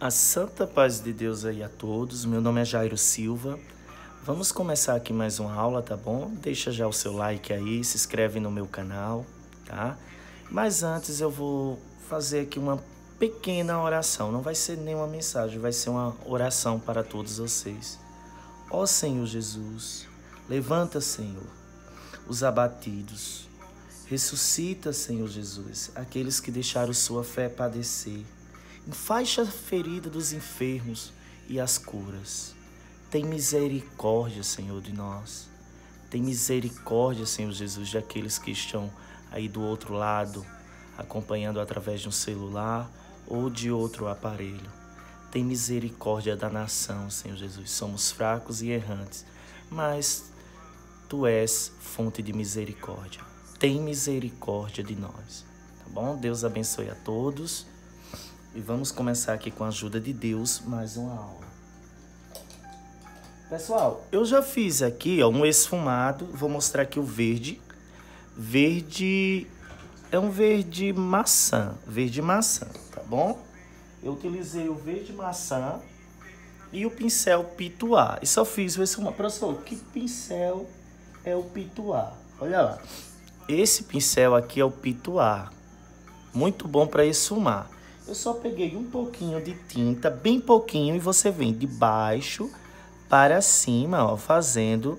A santa paz de Deus aí a todos. Meu nome é Jairo Silva. Vamos começar aqui mais uma aula, tá bom? Deixa já o seu like aí, se inscreve no meu canal, tá? Mas antes eu vou fazer aqui uma pequena oração. Não vai ser nenhuma mensagem, vai ser uma oração para todos vocês. Ó Senhor Jesus, levanta, Senhor, os abatidos. Ressuscita, Senhor Jesus, aqueles que deixaram sua fé padecer. Enfaixa a ferida dos enfermos e as curas. Tem misericórdia, Senhor, de nós. Tem misericórdia, Senhor Jesus, de aqueles que estão aí do outro lado, acompanhando através de um celular ou de outro aparelho. Tem misericórdia da nação, Senhor Jesus. Somos fracos e errantes, mas Tu és fonte de misericórdia. Tem misericórdia de nós. Tá bom? Deus abençoe a todos. E vamos começar aqui com a ajuda de Deus mais uma aula. Pessoal, eu já fiz aqui ó, um esfumado. Vou mostrar aqui o verde. Verde é um verde maçã. Verde maçã, tá bom? Eu utilizei o verde maçã e o pincel pituá. E só fiz o esfumado. Professor, que pincel é o pituá? Olha lá. Esse pincel aqui é o pituá. Muito bom para esfumar. Eu só peguei um pouquinho de tinta, bem pouquinho, e você vem de baixo para cima, ó, fazendo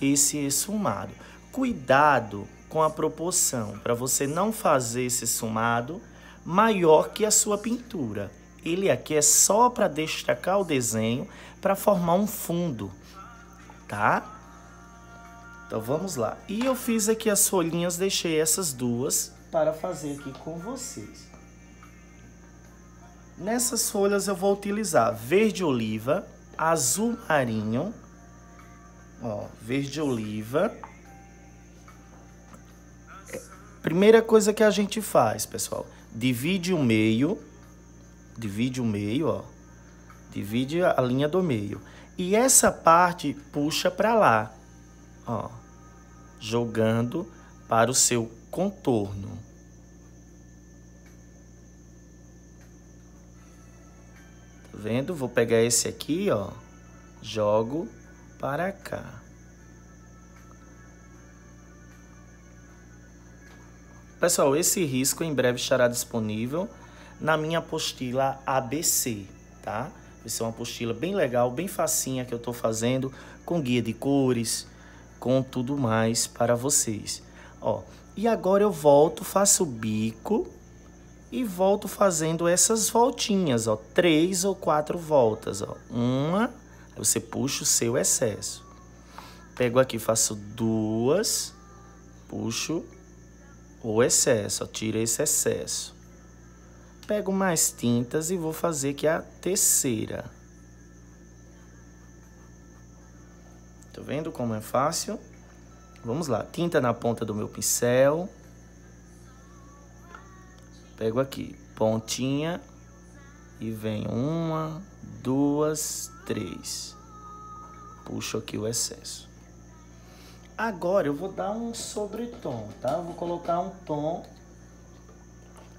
esse esfumado. Cuidado com a proporção, para você não fazer esse esfumado maior que a sua pintura. Ele aqui é só para destacar o desenho, para formar um fundo, tá? Então vamos lá. E eu fiz aqui as folhinhas, deixei essas duas para fazer aqui com vocês. Nessas folhas eu vou utilizar verde oliva, azul marinho, ó, verde oliva. Primeira coisa que a gente faz, pessoal, divide o meio, divide o meio, ó, divide a linha do meio. E essa parte puxa para lá, ó, jogando para o seu contorno. Vendo? Vou pegar esse aqui, ó, jogo para cá. Pessoal, esse risco em breve estará disponível na minha apostila ABC, tá? Vai ser uma apostila bem legal, bem facinha que eu tô fazendo, com guia de cores, com tudo mais para vocês. Ó, e agora eu volto, faço o bico e volto fazendo essas voltinhas, ó, três ou quatro voltas, ó. Uma, você puxa o seu excesso. Pego aqui, faço duas, puxo o excesso, ó, tiro esse excesso. Pego mais tintas e vou fazer aqui a terceira. Tá vendo como é fácil? Vamos lá, tinta na ponta do meu pincel. Pego aqui, pontinha e venho uma, duas, três. Puxo aqui o excesso. Agora eu vou dar um sobretom, tá? Vou colocar um tom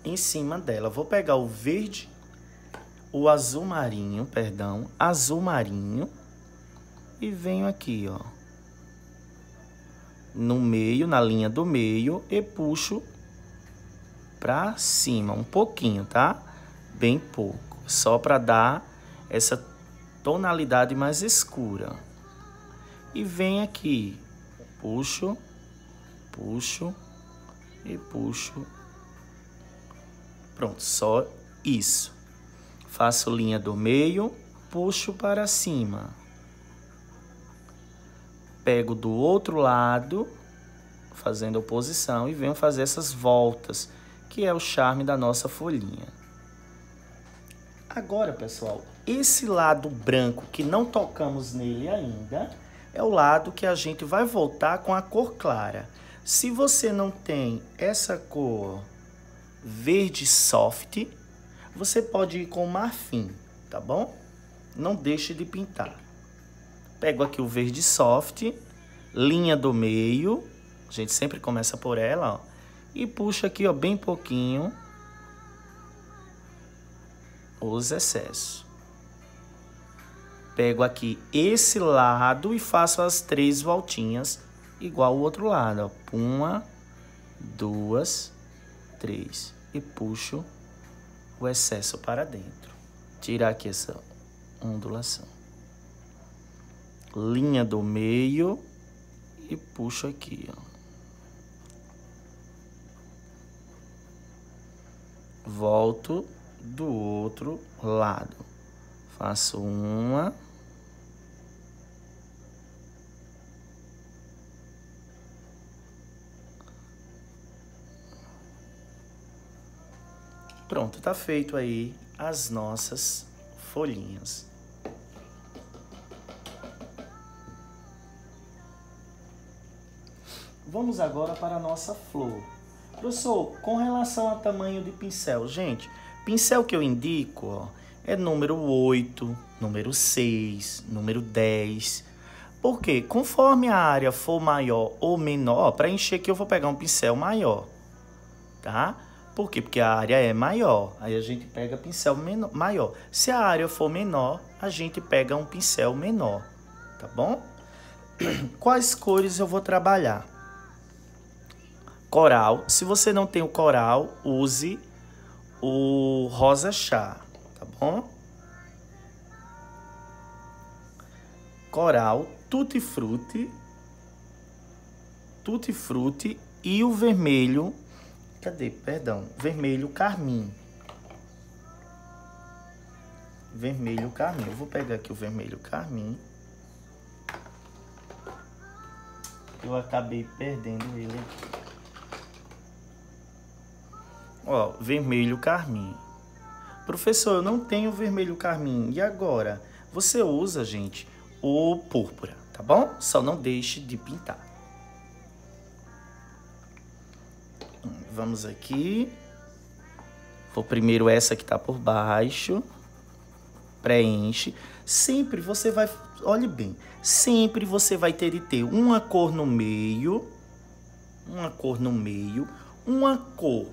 em cima dela. Vou pegar o verde, o azul marinho, perdão, azul marinho e venho aqui, ó, no meio, na linha do meio e puxo para cima, um pouquinho, tá? Bem pouco, só para dar essa tonalidade mais escura. E vem aqui, puxo, puxo e puxo. Pronto, só isso. Faço linha do meio, puxo para cima. Pego do outro lado, fazendo oposição e venho fazer essas voltas que é o charme da nossa folhinha. Agora, pessoal, esse lado branco que não tocamos nele ainda é o lado que a gente vai voltar com a cor clara. Se você não tem essa cor verde soft, você pode ir com marfim, tá bom? Não deixe de pintar. Pego aqui o verde soft, linha do meio, a gente sempre começa por ela, ó e puxa aqui, ó, bem pouquinho. os excessos. Pego aqui esse lado e faço as três voltinhas igual o outro lado. Ó. Uma, duas, três. E puxo o excesso para dentro. Tirar aqui essa ondulação. Linha do meio e puxo aqui, ó. Volto do outro lado. Faço uma. Pronto, tá feito aí as nossas folhinhas. Vamos agora para a nossa flor. Professor, com relação ao tamanho de pincel, gente, pincel que eu indico ó, é número 8, número 6, número 10. Porque conforme a área for maior ou menor, para encher aqui eu vou pegar um pincel maior, tá? Por quê? Porque a área é maior, aí a gente pega pincel menor, maior. Se a área for menor, a gente pega um pincel menor, tá bom? Quais cores eu vou trabalhar? Coral. Se você não tem o coral, use o rosa chá, tá bom? Coral, tutti frutti, tutti frutti e o vermelho Cadê? Perdão. Vermelho carmim. Vermelho carmim. Eu vou pegar aqui o vermelho carmim. Eu acabei perdendo ele aqui. Ó, vermelho carmim. Professor, eu não tenho vermelho carmim. E agora? Você usa, gente, o púrpura, tá bom? Só não deixe de pintar. Vamos aqui. Vou primeiro essa que tá por baixo. Preenche. Sempre você vai... Olhe bem. Sempre você vai ter de ter uma cor no meio. Uma cor no meio. Uma cor.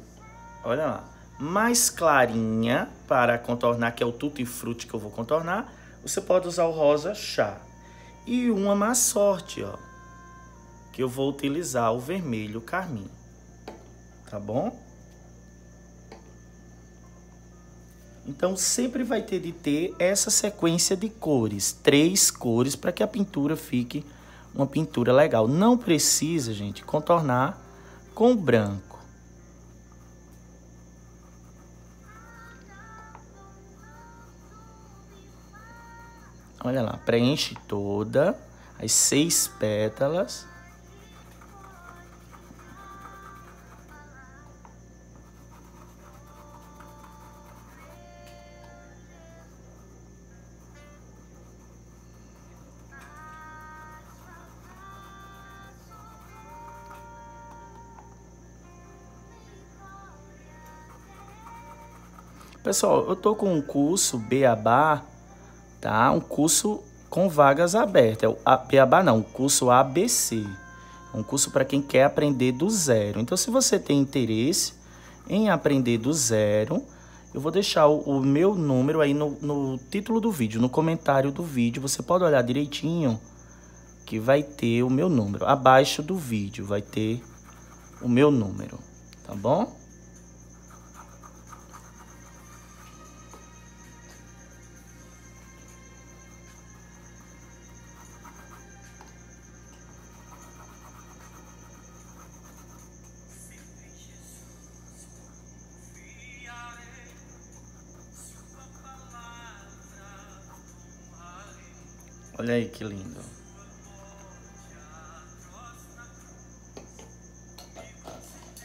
Olha lá. Mais clarinha para contornar, que é o tutti frutti que eu vou contornar. Você pode usar o rosa chá. E uma má sorte, ó. Que eu vou utilizar o vermelho carmim tá bom? Então sempre vai ter de ter essa sequência de cores, três cores para que a pintura fique uma pintura legal. Não precisa, gente, contornar com branco. Olha lá, preenche toda as seis pétalas. Pessoal, eu tô com um curso Beabá, tá? Um curso com vagas abertas. É o Beabá não, o curso ABC. É um curso para quem quer aprender do zero. Então, se você tem interesse em aprender do zero, eu vou deixar o, o meu número aí no, no título do vídeo, no comentário do vídeo. Você pode olhar direitinho que vai ter o meu número. Abaixo do vídeo vai ter o meu número, tá bom? Olha aí que lindo.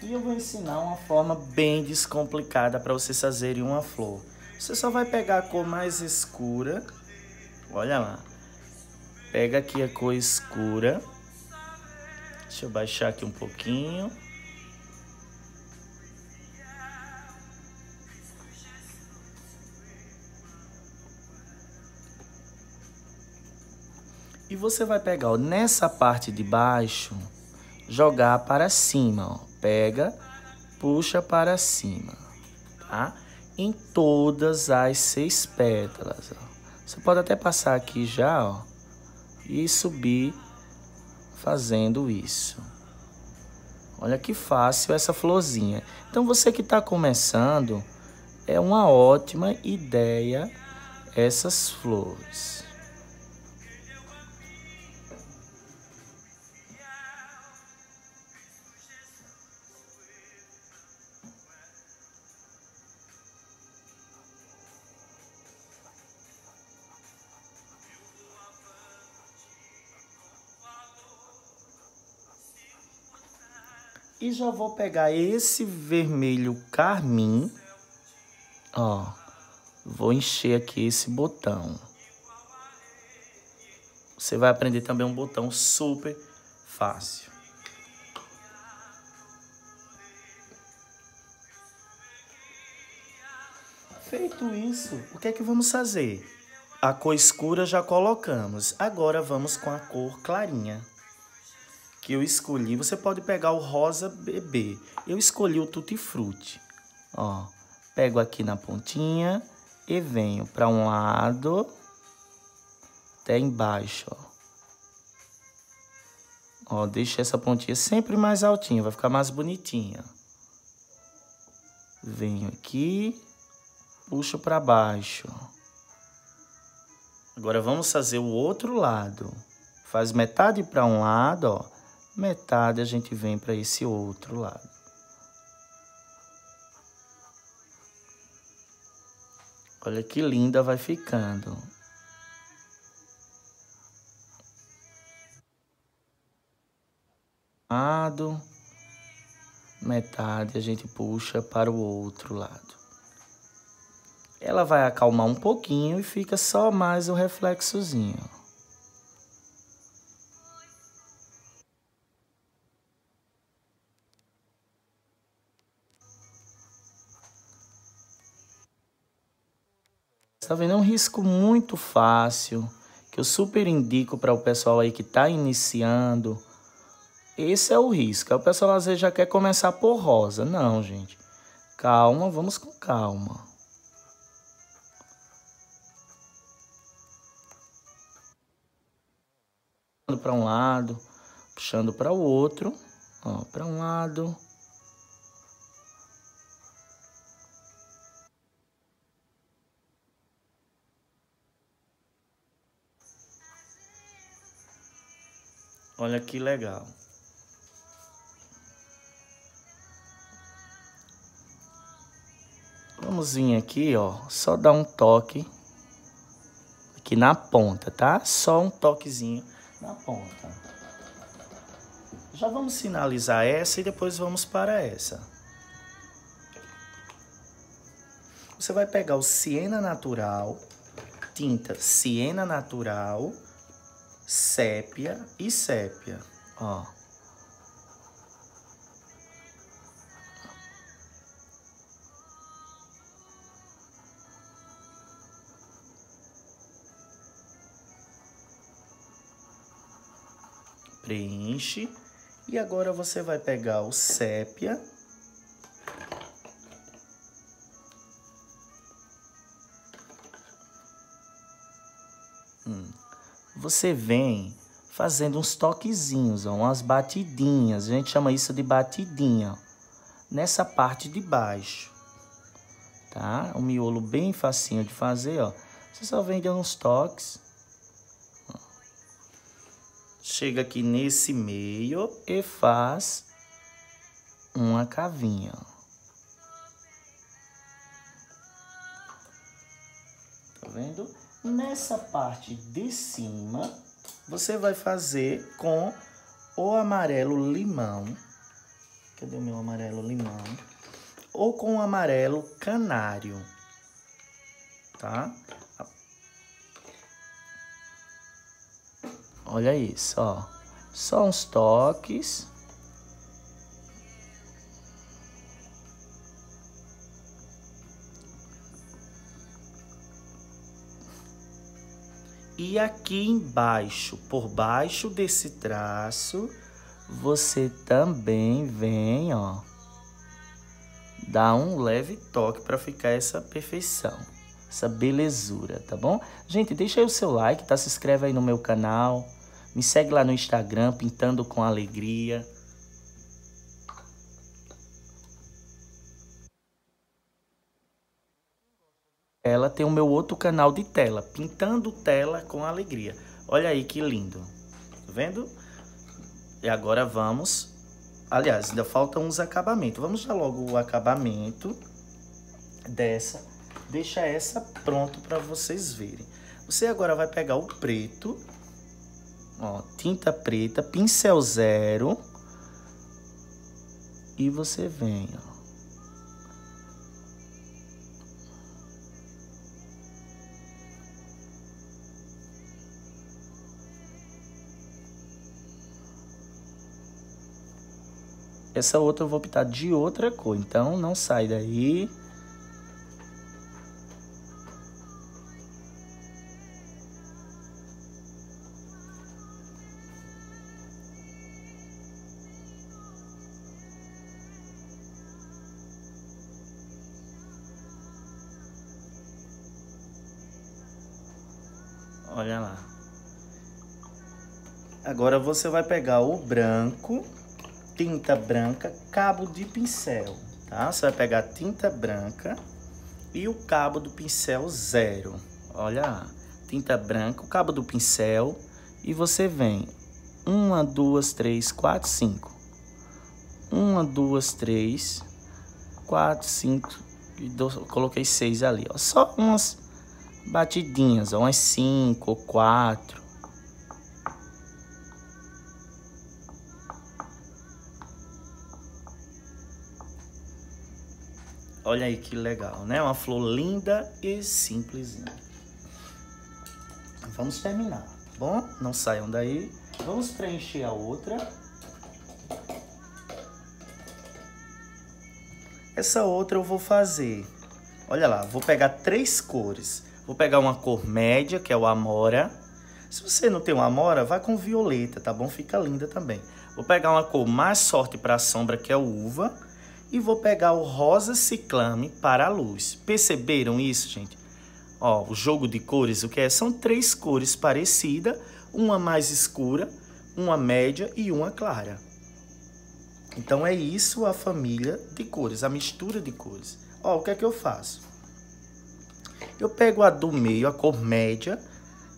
E eu vou ensinar uma forma bem descomplicada para vocês fazerem uma flor. Você só vai pegar a cor mais escura. Olha lá. Pega aqui a cor escura. Deixa eu baixar aqui um pouquinho. E você vai pegar, ó, nessa parte de baixo, jogar para cima, ó. Pega, puxa para cima, tá? em todas as seis pétalas. Ó. Você pode até passar aqui já, ó, e subir fazendo isso. Olha que fácil essa florzinha. Então você que está começando, é uma ótima ideia essas flores. E já vou pegar esse vermelho carmim, ó, vou encher aqui esse botão. Você vai aprender também um botão super fácil. Feito isso, o que é que vamos fazer? A cor escura já colocamos. Agora vamos com a cor clarinha que eu escolhi, você pode pegar o rosa bebê. Eu escolhi o tutti frutti. Ó, pego aqui na pontinha e venho para um lado até embaixo, ó. Ó, deixa essa pontinha sempre mais altinha, vai ficar mais bonitinha. Venho aqui, puxo para baixo. Agora vamos fazer o outro lado. Faz metade para um lado, ó metade a gente vem para esse outro lado. Olha que linda vai ficando. Lado, metade a gente puxa para o outro lado. Ela vai acalmar um pouquinho e fica só mais o reflexozinho. Tá vendo? É um risco muito fácil que eu super indico para o pessoal aí que está iniciando. Esse é o risco. O pessoal às vezes já quer começar por rosa. Não, gente. Calma, vamos com calma. Para um lado, puxando para o outro, ó, para um lado, Olha que legal. Vamos vir aqui, ó, só dar um toque aqui na ponta, tá? Só um toquezinho na ponta. Já vamos finalizar essa e depois vamos para essa. Você vai pegar o Siena Natural, tinta Siena Natural sépia e sépia, ó. Preenche. E agora você vai pegar o sépia você vem fazendo uns toquezinhos, ó, umas batidinhas. A gente chama isso de batidinha. Nessa parte de baixo. Tá? Um miolo bem facinho de fazer, ó. Você só vem dando uns toques. Chega aqui nesse meio e faz uma cavinha, Tá vendo? Nessa parte de cima, você vai fazer com o amarelo limão. Cadê o meu amarelo limão? Ou com o amarelo canário, tá? Olha isso, ó. Só uns toques. E aqui embaixo, por baixo desse traço, você também vem, ó, dá um leve toque para ficar essa perfeição, essa belezura, tá bom? Gente, deixa aí o seu like, tá? Se inscreve aí no meu canal, me segue lá no Instagram, Pintando com Alegria. Ela tem o meu outro canal de tela, Pintando Tela com Alegria. Olha aí que lindo, tá vendo? E agora vamos Aliás, ainda faltam uns acabamentos. Vamos já logo o acabamento dessa. Deixa essa pronto para vocês verem. Você agora vai pegar o preto, ó, tinta preta, pincel zero. E você vem, ó. Essa outra eu vou optar de outra cor, então não sai daí. Olha lá. Agora você vai pegar o branco tinta branca, cabo de pincel, tá? Você vai pegar tinta branca e o cabo do pincel zero. Olha, tinta branca, o cabo do pincel e você vem uma, duas, três, quatro, cinco. Uma, duas, três, quatro, cinco, e do, coloquei seis ali, ó. Só umas batidinhas, ó, umas cinco ou quatro. Olha aí que legal, né? Uma flor linda e simplesinha. Vamos terminar, tá bom? Não saiam daí. Vamos preencher a outra. Essa outra eu vou fazer. Olha lá, vou pegar três cores. Vou pegar uma cor média, que é o Amora. Se você não tem o Amora, vai com violeta, tá bom? Fica linda também. Vou pegar uma cor mais sorte para a sombra, que é o Uva e vou pegar o rosa ciclame para a luz. Perceberam isso, gente? Ó, o jogo de cores, o que é? São três cores parecidas, uma mais escura, uma média e uma clara. Então é isso a família de cores, a mistura de cores. Ó, o que é que eu faço? Eu pego a do meio, a cor média,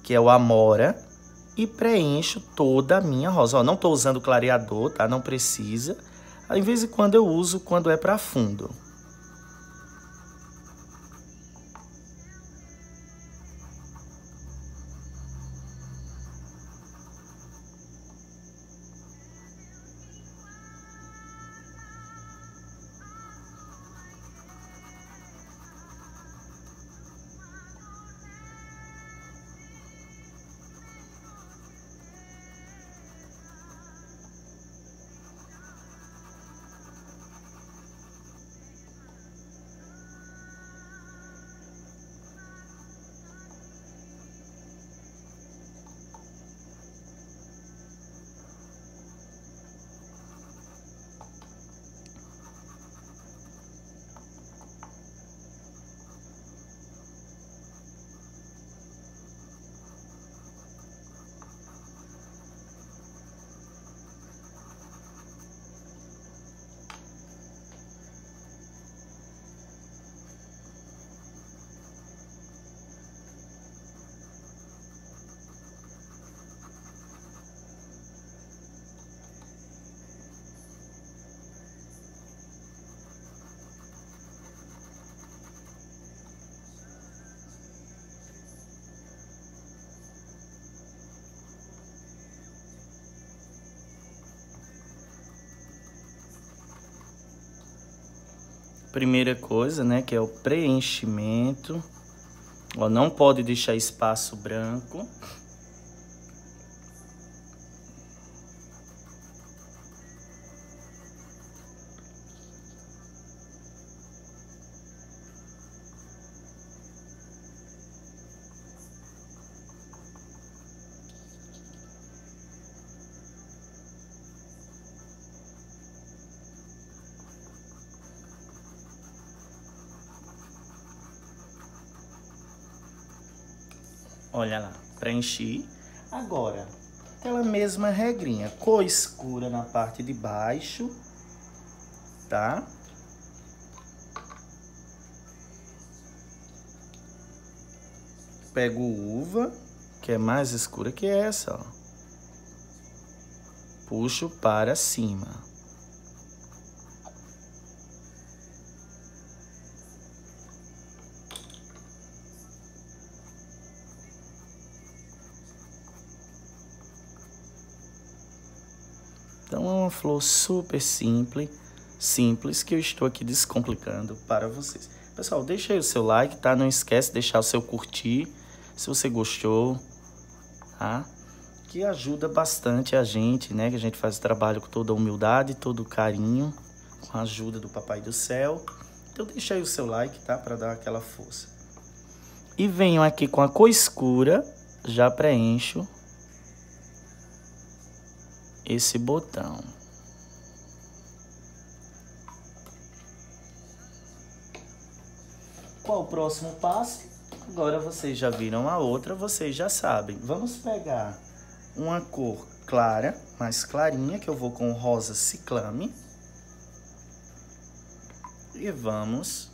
que é o amora, e preencho toda a minha rosa. Ó, não estou usando clareador, tá? Não precisa. Em vez de quando eu uso quando é para fundo. Primeira coisa, né, que é o preenchimento. Ó, não pode deixar espaço branco. Preenchi. Agora, aquela mesma regrinha, cor escura na parte de baixo, tá? Pego uva, que é mais escura que essa, ó. Puxo para cima. Uma flor super simples, simples que eu estou aqui descomplicando para vocês. Pessoal, deixa aí o seu like, tá? Não esquece de deixar o seu curtir, se você gostou, tá? Que ajuda bastante a gente, né? Que a gente faz o trabalho com toda a humildade, todo o carinho, com a ajuda do Papai do Céu. Então deixa aí o seu like, tá? Para dar aquela força. E venho aqui com a cor escura, já preencho esse botão. Qual o próximo passo? Agora vocês já viram a outra, vocês já sabem. Vamos pegar uma cor clara, mais clarinha, que eu vou com rosa ciclame. E vamos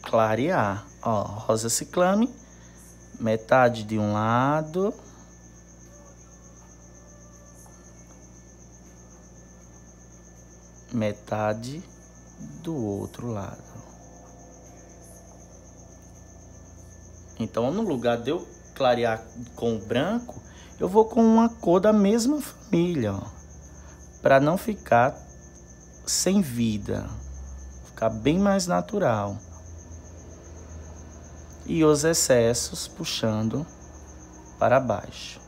clarear. Ó, rosa ciclame, metade de um lado metade do outro lado. Então, no lugar de eu clarear com o branco, eu vou com uma cor da mesma família, para não ficar sem vida, ficar bem mais natural. E os excessos puxando para baixo.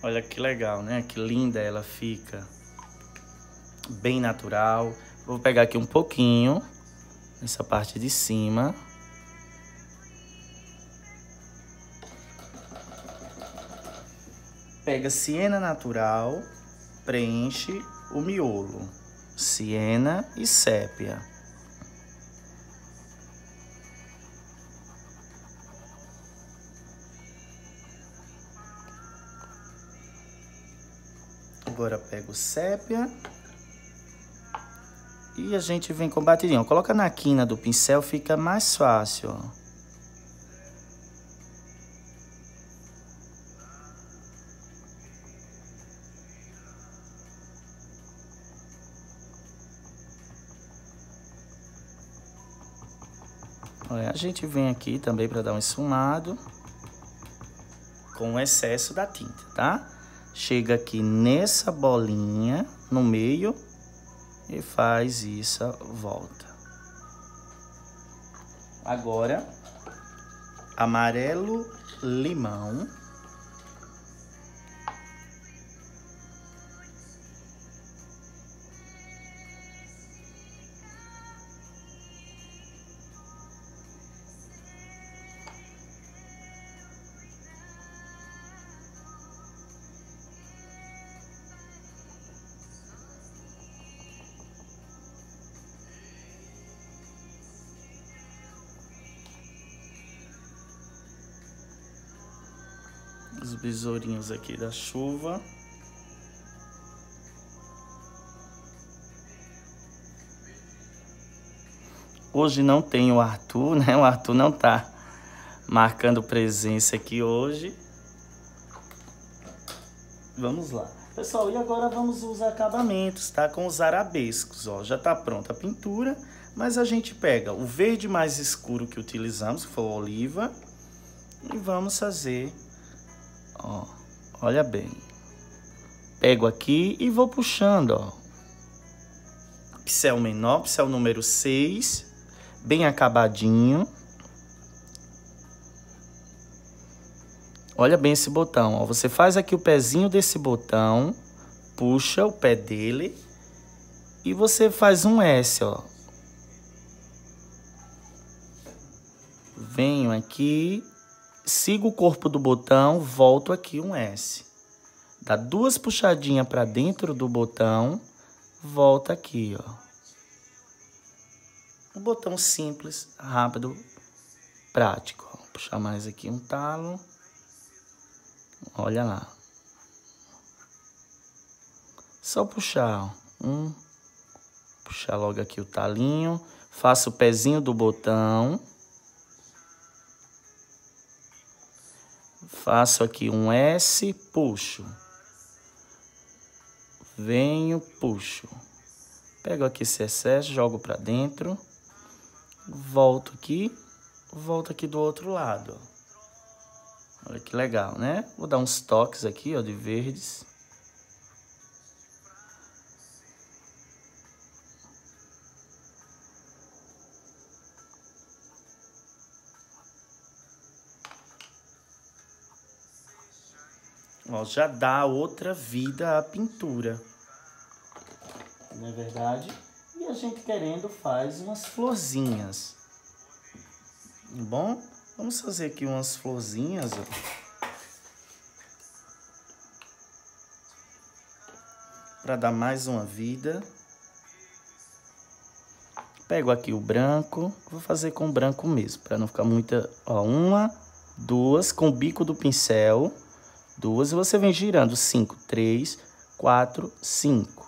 Olha que legal, né? Que linda ela fica. Bem natural. Vou pegar aqui um pouquinho. Nessa parte de cima. Pega siena natural. Preenche o miolo. Siena e sépia. Pego sépia. E a gente vem com batidinho. Coloca na quina do pincel, fica mais fácil, ó. Olha, a gente vem aqui também para dar um esfumado com o excesso da tinta, tá? Chega aqui nessa bolinha no meio e faz isso, volta. Agora, amarelo limão. Besourinhos aqui da chuva. Hoje não tem o Arthur, né? O Arthur não tá marcando presença aqui hoje. Vamos lá. Pessoal, e agora vamos os acabamentos, tá? Com os arabescos, ó. Já tá pronta a pintura, mas a gente pega o verde mais escuro que utilizamos, que foi o oliva, e vamos fazer, ó. Olha bem. Pego aqui e vou puxando, ó. Pincel menor, pincel número 6, bem acabadinho. Olha bem esse botão, ó. Você faz aqui o pezinho desse botão, puxa o pé dele e você faz um S, ó. Venho aqui, sigo o corpo do botão, volto aqui um S. Dá duas puxadinhas para dentro do botão, volta aqui, ó. Um botão simples, rápido, prático. Ó. Puxar mais aqui um talo. Olha lá. Só puxar, ó. Um. Puxar logo aqui o talinho. Faço o pezinho do botão. Faço aqui um S, puxo. Venho, puxo. Pego aqui esse excesso, jogo para dentro. Volto aqui, volto aqui do outro lado. Olha que legal, né? Vou dar uns toques aqui, ó, de verdes. Ó, já dá outra vida à pintura. Não é verdade? E a gente querendo faz umas florzinhas. Bom? Vamos fazer aqui umas florzinhas. Para dar mais uma vida. Pego aqui o branco, vou fazer com branco mesmo, para não ficar muita, ó, uma, duas, com o bico do pincel, duas, você vem girando, cinco, três, quatro, cinco.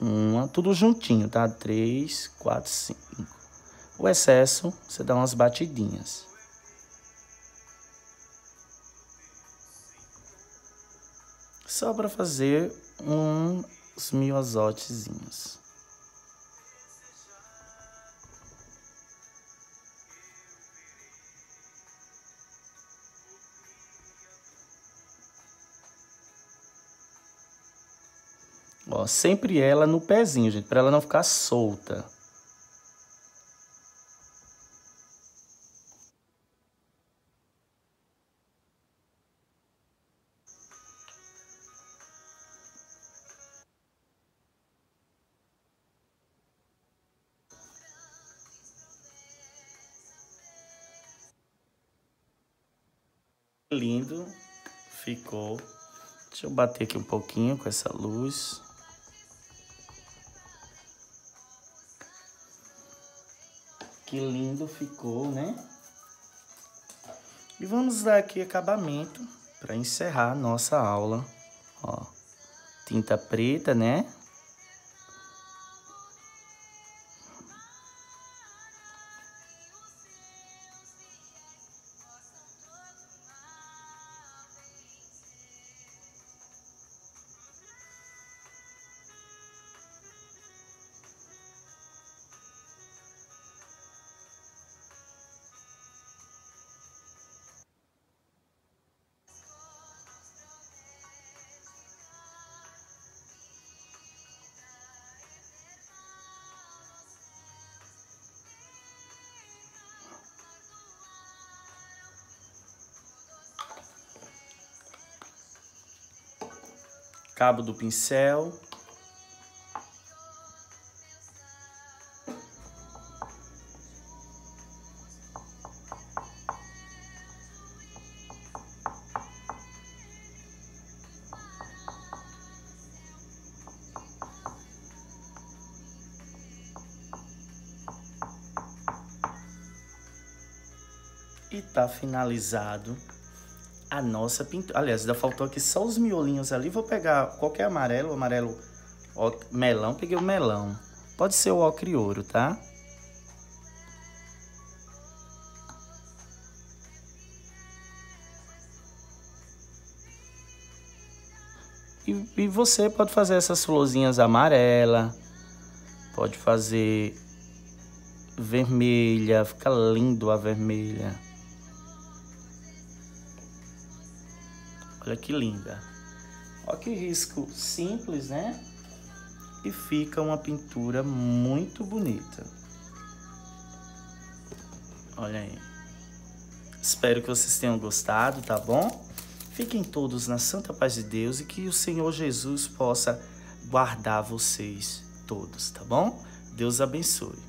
Uma, tudo juntinho, tá? Três, quatro, cinco. O excesso, você dá umas batidinhas. Só para fazer uns miosotezinhos. Ó, sempre ela no pezinho, gente, para ela não ficar solta. lindo ficou. Deixa eu bater aqui um pouquinho com essa luz. Que lindo ficou, né? E vamos dar aqui acabamento para encerrar nossa aula. Ó, tinta preta, né? Cabo do pincel. E tá finalizado a nossa pintura. Aliás, ainda faltou aqui só os miolinhos ali. Vou pegar qualquer amarelo, amarelo melão. Peguei o melão. Pode ser o ocre ouro, tá? E, e você pode fazer essas florzinhas amarela, pode fazer vermelha, fica lindo a vermelha. Olha que linda. Olha que risco simples, né? E fica uma pintura muito bonita. Olha aí. Espero que vocês tenham gostado, tá bom? Fiquem todos na santa paz de Deus e que o Senhor Jesus possa guardar vocês todos, tá bom? Deus abençoe.